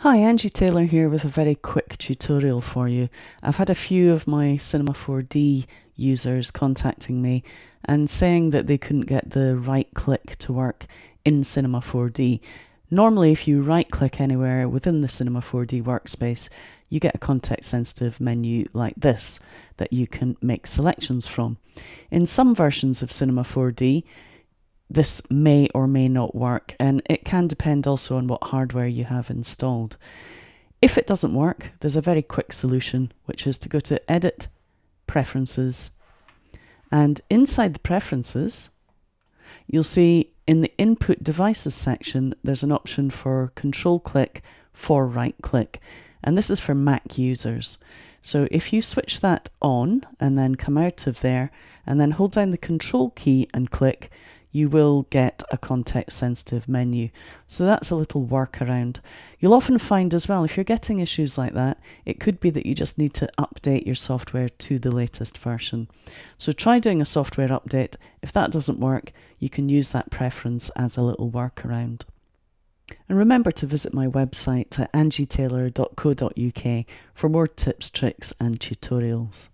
Hi, Angie Taylor here with a very quick tutorial for you. I've had a few of my Cinema 4D users contacting me and saying that they couldn't get the right click to work in Cinema 4D. Normally, if you right click anywhere within the Cinema 4D workspace, you get a context sensitive menu like this that you can make selections from. In some versions of Cinema 4D, this may or may not work, and it can depend also on what hardware you have installed. If it doesn't work, there's a very quick solution, which is to go to Edit, Preferences, and inside the Preferences, you'll see in the Input Devices section, there's an option for Control Click for right click, and this is for Mac users. So if you switch that on and then come out of there and then hold down the Control key and click, you will get a context sensitive menu. So that's a little workaround. You'll often find as well, if you're getting issues like that, it could be that you just need to update your software to the latest version. So try doing a software update. If that doesn't work, you can use that preference as a little workaround. And remember to visit my website at angietaylor.co.uk for more tips, tricks, and tutorials.